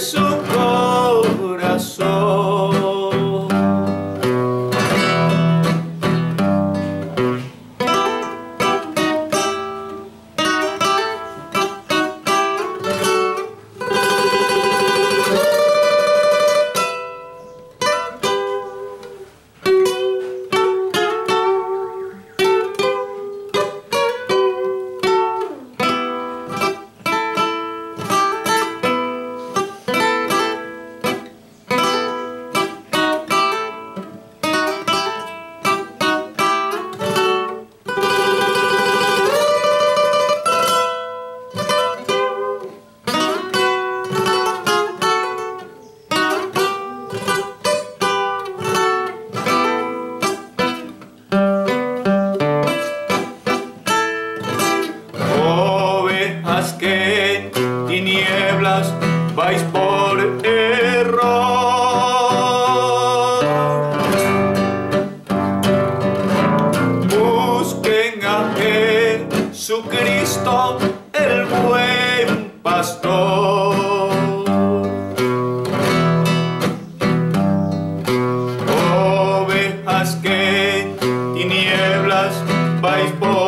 so vais por error. Busquen a Jesucristo, el buen pastor. Ovejas que tinieblas vais por